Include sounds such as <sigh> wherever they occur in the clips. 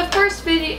the first video.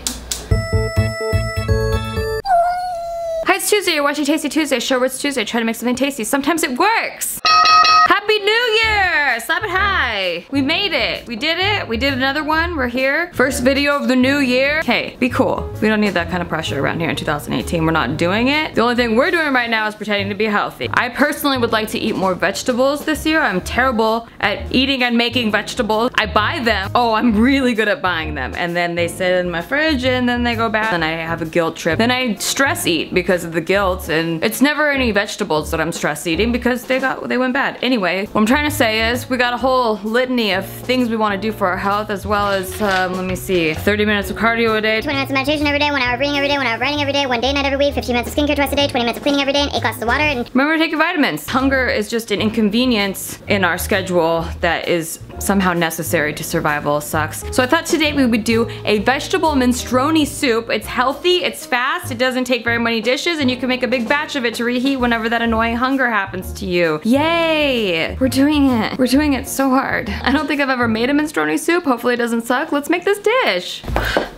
Hi, it's Tuesday. You're watching Tasty Tuesday. Show where it's Tuesday. Try to make something tasty. Sometimes it works. Happy New Year! Slap it high. We made it. We did it. We did another one. We're here. First video of the new year. Hey, be cool. We don't need that kind of pressure around here in 2018. We're not doing it. The only thing we're doing right now is pretending to be healthy. I personally would like to eat more vegetables this year. I'm terrible at eating and making vegetables. I buy them. Oh, I'm really good at buying them. And then they sit in my fridge and then they go bad. And I have a guilt trip. Then I stress eat because of the guilt. And it's never any vegetables that I'm stress eating because they got they went bad. Anyway, what I'm trying to say is we got a whole litany of things we want to do for our health as well as, um, let me see, 30 minutes of cardio a day. 20 minutes of meditation every day, one hour of reading every day, one hour of writing every day, one day night every week, 15 minutes of skincare twice a day, 20 minutes of cleaning every day, and 8 glasses of water, and Remember to take your vitamins. Hunger is just an inconvenience in our schedule that is somehow necessary to survival. Sucks. So I thought today we would do a vegetable minestrone soup. It's healthy, it's fast, it doesn't take very many dishes, and you can make a big batch of it to reheat whenever that annoying hunger happens to you. Yay! We're doing it. We're doing it so hard. I don't think I've ever made a minestrone soup. Hopefully it doesn't suck. Let's make this dish.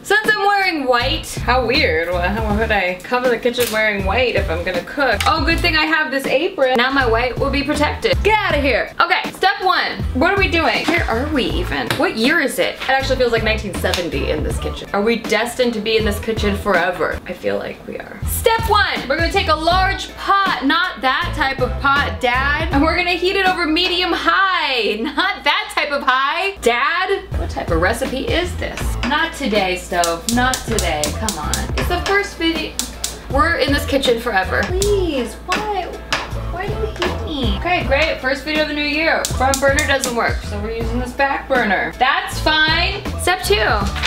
Since I'm wearing white, how weird. How would I cover the kitchen wearing white if I'm gonna cook? Oh, good thing I have this apron. Now my white will be protected. Get out of here. Okay, step one. What are we doing? Where are we even? What year is it? It actually feels like 1970 in this kitchen. Are we destined to be in this kitchen forever? I feel like we are. Step one, we're gonna take a large pot, not that type of pot, Dad, and we're gonna heat it over medium high, not that type of high. Dad, type of recipe is this? Not today, stove, not today, come on. It's the first video. We're in this kitchen forever. Please, why? Why do you hate me? Okay, great. First video of the new year. Front burner doesn't work, so we're using this back burner. That's fine. Step two.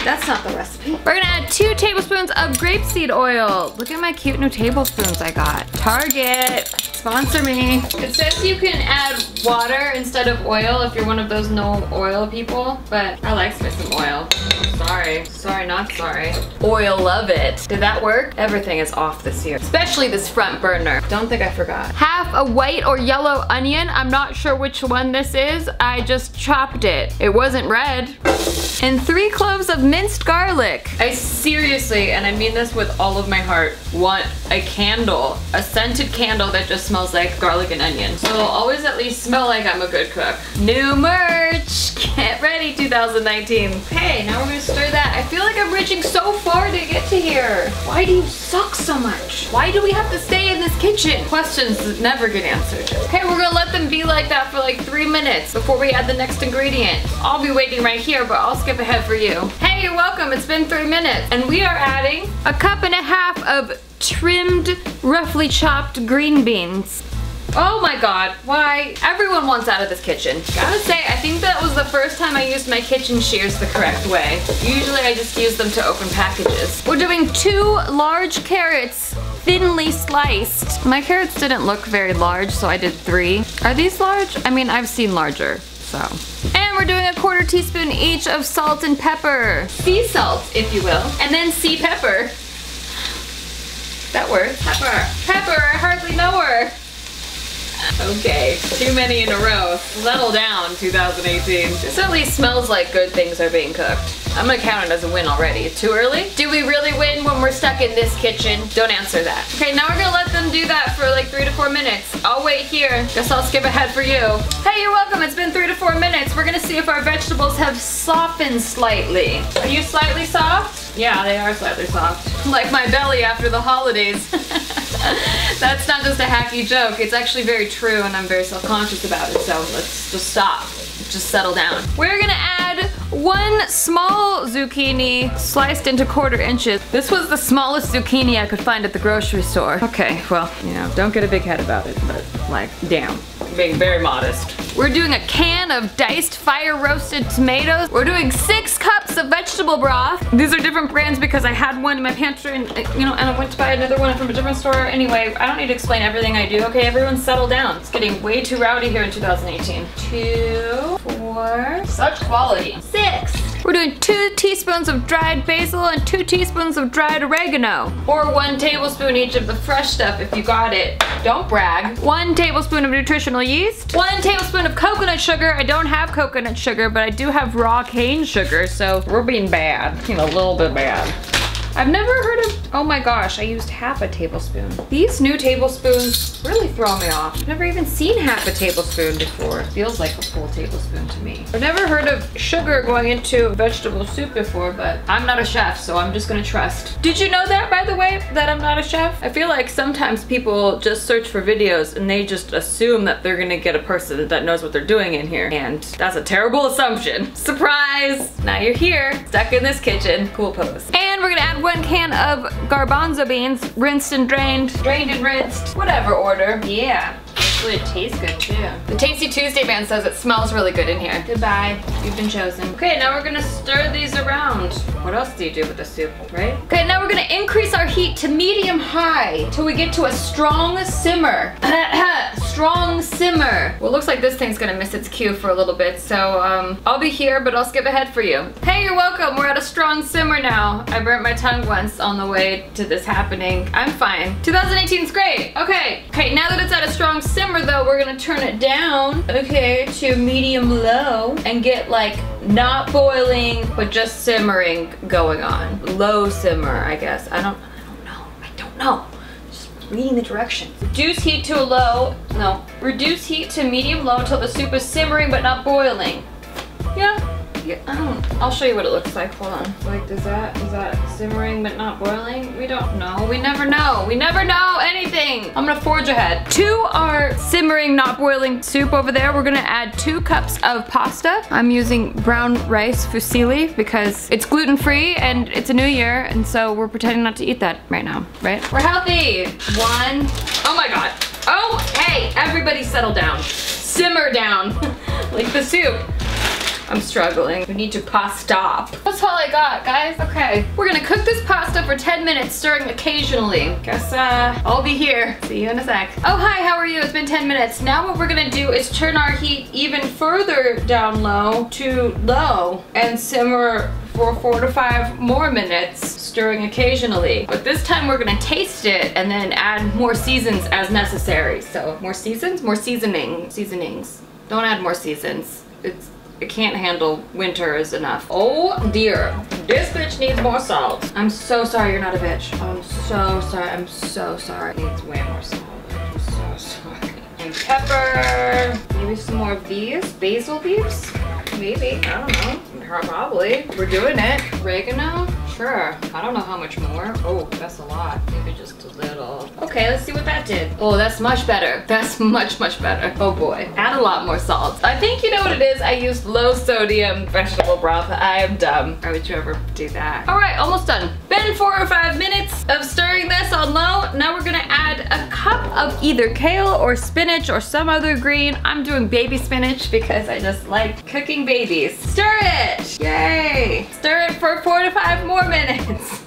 That's not the recipe. We're gonna add two tablespoons of grapeseed oil. Look at my cute new tablespoons I got. Target. Sponsor me. It says you can add water instead of oil if you're one of those no oil people, but I like me some oil. Sorry. Sorry, not sorry. Oil love it. Did that work? Everything is off this year, especially this front burner. Don't think I forgot. Half a white or yellow onion. I'm not sure which one this is. I just chopped it. It wasn't red. And three cloves of minced garlic. I seriously, and I mean this with all of my heart, want a candle, a scented candle that just smells like garlic and onion. So it'll always at least smell like I'm a good cook. New merch! Get ready 2019. Okay, now we're gonna stir that. I feel like I'm reaching so far to get to here. Why do you suck so much? Why do we have to stay in this kitchen? Questions that never get answered. Okay, we're gonna let them be like that for like three minutes before we add the next ingredient. I'll be waiting right here, but I'll skip ahead for you. Hey, you're welcome. It's been three minutes. And we are adding a cup and a half of trimmed, roughly chopped green beans. Oh my god, why? Everyone wants out of this kitchen. Gotta say, I think that was the first time I used my kitchen shears the correct way. Usually I just use them to open packages. We're doing two large carrots thinly sliced. My carrots didn't look very large, so I did three. Are these large? I mean, I've seen larger, so. And we're doing a quarter teaspoon each of salt and pepper. Sea salt, if you will. And then sea pepper. That works. Pepper. Pepper, I hardly know her. Okay, too many in a row. Settle down, 2018. This at least smells like good things are being cooked. I'm gonna count it as a win already. Too early? Do we really win when we're stuck in this kitchen? Don't answer that. Okay, now we're gonna let them do that for like three to four minutes. I'll wait here. Guess I'll skip ahead for you. Hey, you're welcome. It's been three to four minutes. We're gonna see if our vegetables have softened slightly. Are you slightly soft? Yeah, they are slightly soft. <laughs> Like my belly after the holidays. <laughs> That's not just a hacky joke. It's actually very true and I'm very self-conscious about it. So let's just stop. Just settle down. We're gonna add one small zucchini sliced into quarter inches. This was the smallest zucchini I could find at the grocery store. Okay, well, you know, don't get a big head about it, but like, damn. Being very modest. We're doing a can of diced fire roasted tomatoes. We're doing six cups of vegetable broth. These are different brands because I had one in my pantry and, you know, and I went to buy another one from a different store. Anyway, I don't need to explain everything I do. Okay, everyone settle down. It's getting way too rowdy here in 2018. Two, four, such quality. Six. We're doing two teaspoons of dried basil and two teaspoons of dried oregano. Or one tablespoon each of the fresh stuff if you got it. Don't brag. One tablespoon of nutritional yeast. One tablespoon of coconut sugar. I don't have coconut sugar, but I do have raw cane sugar, so we're being bad. Being a little bit bad. I've never heard of, oh my gosh, I used half a tablespoon. These new tablespoons really throw me off. I've never even seen half a tablespoon before. It feels like a full tablespoon to me. I've never heard of sugar going into vegetable soup before, but I'm not a chef, so I'm just gonna trust. Did you know that, by the way, that I'm not a chef? I feel like sometimes people just search for videos and they just assume that they're gonna get a person that knows what they're doing in here, and that's a terrible <laughs> assumption. Surprise! Now you're here, stuck in this kitchen. Cool pose. And we're gonna add one can of garbanzo beans, rinsed and drained, drained and rinsed, whatever order. Yeah. Hopefully it tastes good too. The Tasty Tuesday man says it smells really good in here. Goodbye, you've been chosen. Okay, now we're gonna stir these around. What else do you do with the soup, right? Okay, now we're gonna increase our heat to medium high till we get to a strong simmer. <clears throat> strong simmer. Well, looks like this thing's gonna miss its cue for a little bit, so um, I'll be here, but I'll skip ahead for you. Hey, you're welcome. We're at a strong simmer now. I burnt my tongue once on the way to this happening. I'm fine. 2018 is great. Okay, okay, now that it's at a strong simmer though, we're gonna turn it down, okay, to medium low and get like not boiling, but just simmering going on. Low simmer, I guess. I don't, I don't know. I don't know reading the directions. Reduce heat to a low, no, reduce heat to medium low until the soup is simmering but not boiling. Yeah, yeah, I don't, I'll show you what it looks like, hold on. Like, is that, is that simmering but not boiling? We don't know, we never know. We never know anything. I'm gonna forge ahead. To our simmering, not boiling soup over there, we're gonna add two cups of pasta. I'm using brown rice fusilli because it's gluten-free and it's a new year, and so we're pretending not to eat that right now, right? We're healthy. One, oh my God. Oh, hey, everybody settle down. Simmer down, <laughs> like the soup. I'm struggling. We need to pasta. That's all I got, guys. Okay, we're gonna cook this pasta for 10 minutes, stirring occasionally. Guess uh, I'll be here. See you in a sec. Oh, hi, how are you? It's been 10 minutes. Now what we're gonna do is turn our heat even further down low to low and simmer for four to five more minutes, stirring occasionally. But this time we're gonna taste it and then add more seasons as necessary. So more seasons, more seasoning, seasonings. Don't add more seasons. It's it can't handle winter is enough. Oh dear, this bitch needs more salt. I'm so sorry you're not a bitch. I'm so sorry, I'm so sorry. It needs way more salt. I'm so sorry. And pepper, maybe some more of these, basil leaves? Maybe, I don't know, probably. We're doing it. Oregano, Sure. I don't know how much more. Oh, that's a lot. Maybe just a little. Okay, let's see what that did. Oh, that's much better. <laughs> That's much, much better. Oh boy. Add a lot more salt. I think you know what it is. I used low sodium vegetable broth. I am dumb. Why would you ever do that? All right, almost done. Been four or five minutes of stirring this on low. Now we're gonna add a cup of either kale or spinach or some other green. I'm doing baby spinach because I just like cooking babies. Stir it! Yay! Stir it for four to five more minutes.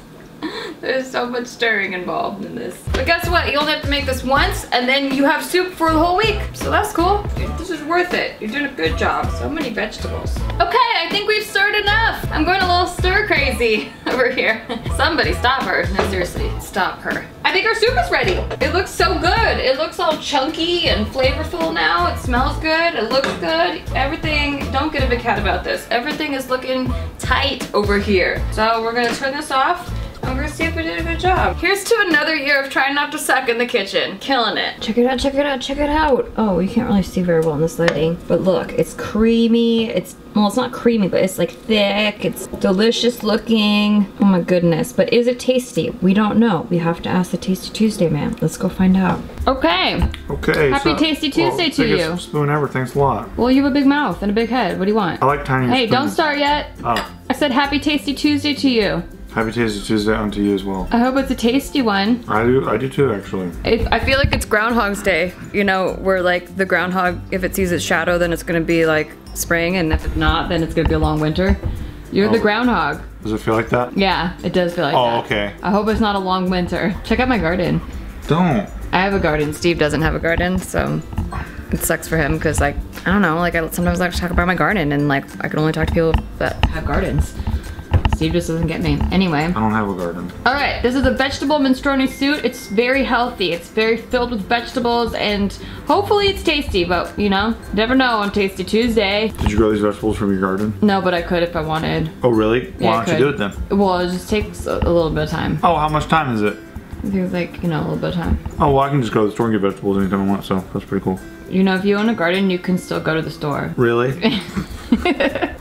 <laughs> There's so much stirring involved in this. But guess what? You only have to make this once and then you have soup for the whole week. So that's cool. This is worth it. You're doing a good job. So many vegetables. Okay, I think we've stirred enough. I'm going a little stir crazy <laughs> over here. Somebody stop her. No, seriously, stop her. I think our soup is ready. It looks so good. It looks all chunky and flavorful now. It smells good. It looks good. Everything, don't get a big cat about this. Everything is looking tight over here. So we're gonna turn this off I'm gonna see if we did a good job. Here's to another year of trying not to suck in the kitchen. Killing it. Check it out, check it out, check it out. Oh, you can't really see very well in this lighting. But look, it's creamy. It's, well, it's not creamy, but it's like thick. It's delicious looking. Oh my goodness. But is it tasty? We don't know. We have to ask the Tasty Tuesday man. Let's go find out. Okay. Okay. Happy so, Tasty Tuesday well, to you. spoon ever. Thanks a lot. Well, you have a big mouth and a big head. What do you want? I like tiny Hey, spoons. don't start yet. Oh. I said Happy Tasty Tuesday to you. Happy Tasty Tuesday unto you as well. I hope it's a tasty one. I do, I do too, actually. If, I feel like it's Groundhog's Day. You know, where like the groundhog, if it sees its shadow, then it's gonna be like spring, and if it's not, then it's gonna be a long winter. You're oh. the groundhog. Does it feel like that? Yeah, it does feel like oh, that. Oh, okay. I hope it's not a long winter. Check out my garden. Don't. I have a garden. Steve doesn't have a garden, so. it sucks for him because like I don't know, like I sometimes like to talk about my garden and like I can only talk to people that have gardens. Steve just doesn't get me. Anyway. I don't have a garden. All right, this is a vegetable minestrone soup. It's very healthy. It's very filled with vegetables and hopefully it's tasty, but you know, never know on Tasty Tuesday. Did you grow these vegetables from your garden? No, but I could if I wanted. Oh, really? Yeah, Why don't you do it then? Well, it just takes a, little bit of time. Oh, how much time is it? I think it's like, you know, a little bit of time. Oh, well, I can just go to the store and get vegetables anytime I want, so that's pretty cool. You know, if you own a garden, you can still go to the store. Really? <laughs>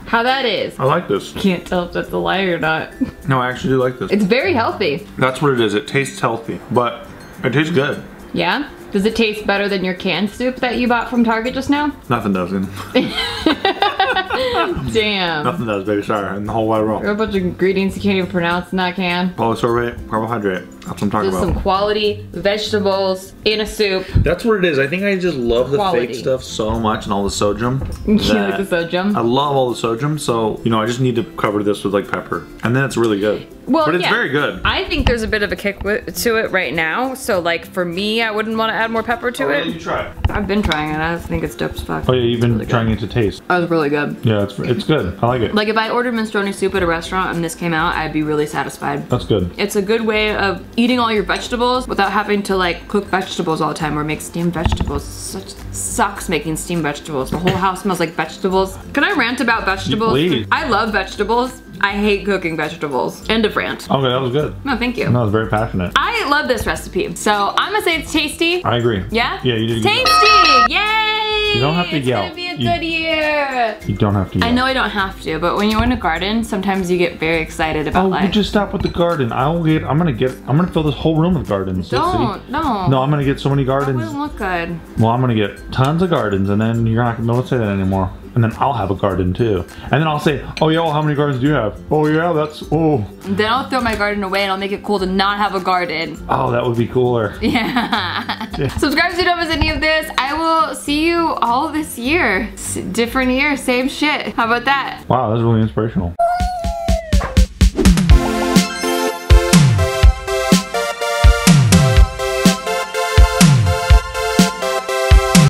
How that is. I like this. Can't tell if that's a lie or not. No, I actually do like this. It's very healthy. That's what it is. It tastes healthy, but it tastes good. Yeah? Does it taste better than your canned soup that you bought from Target just now? Nothing does. <laughs> <laughs> In. <laughs> Damn. Nothing does, baby. Sorry. In the whole wide world. There world. are a bunch of ingredients you can't even pronounce in that can. Polysorbate, carbohydrate. That's what I'm talking Just about. some quality vegetables in a soup. That's what it is. I think I just love the fake stuff so much and all the sodium. <laughs> You like the sodium? I love all the sodium, so you know I just need to cover this with like pepper, and then it's really good. Well, but it's yeah. very good. I think there's a bit of a kick to it right now. So, like, for me, I wouldn't want to add more pepper to oh, it. You try? I've been trying it. I think it's dope as fuck. Oh yeah, you've been Really good. trying it to taste. Oh, that was really good. Yeah, it's it's good. I like it. Like, if I ordered minestrone soup at a restaurant and this came out, I'd be really satisfied. That's good. It's a good way of eating all your vegetables without having to like cook vegetables all the time or make steamed vegetables. Such sucks making steamed vegetables. The whole house smells like vegetables. Can I rant about vegetables? Please. I love vegetables. I hate cooking vegetables. End of rant. Okay, that was good. No, thank you. No, was very passionate. I love this recipe. So I'm gonna say it's tasty. I agree. Yeah? Yeah, you did. good. Tasty! Yay! You don't have to it's yell. gonna be a You- good You don't have to. I know I don't have to, but when you're in a garden, sometimes you get very excited about Oh, life. we just stop with the garden. I will get. I'm gonna get. I'm gonna fill this whole room with gardens. Don't, no. No, I'm gonna get so many That gardens. wouldn't look good. Well, I'm gonna get tons of gardens, and then you're not gonna be able to say that anymore. And then I'll have a garden too. And then I'll say, "Oh yeah, well, how many gardens do you have?" Oh yeah, that's oh Then I'll throw my garden away and I'll make it cool to not have a garden. oh that would be cooler. <laughs> Yeah. Subscribe so you don't miss any of this. I will see you all this year. S- different year, same shit. How about that? Wow, that's really inspirational.